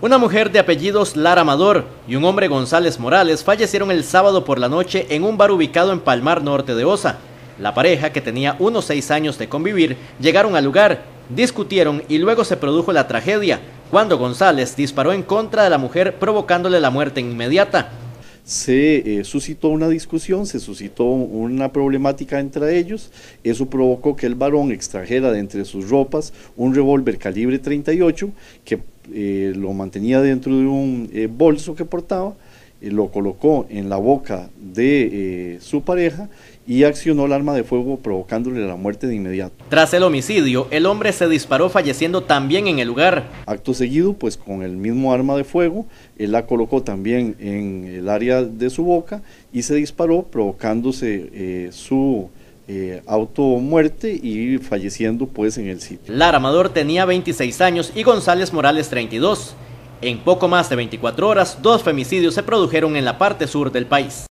Una mujer de apellidos Lara Amador y un hombre González Morales fallecieron el sábado por la noche en un bar ubicado en Palmar Norte de Osa. La pareja, que tenía unos seis años de convivir, llegaron al lugar, discutieron y luego se produjo la tragedia, cuando González disparó en contra de la mujer provocándole la muerte inmediata se eh, suscitó una discusión, se suscitó una problemática entre ellos, eso provocó que el varón extrajera de entre sus ropas un revólver calibre 38 que eh, lo mantenía dentro de un eh, bolso que portaba, lo colocó en la boca de su pareja y accionó el arma de fuego provocándole la muerte de inmediato. Tras el homicidio, el hombre se disparó falleciendo también en el lugar. Acto seguido, pues con el mismo arma de fuego, él la colocó también en el área de su boca y se disparó provocándose eh, su eh, muerte y falleciendo pues en el sitio. Lara Amador tenía 26 años y González Morales 32. En poco más de 24 horas, dos femicidios se produjeron en la parte sur del país.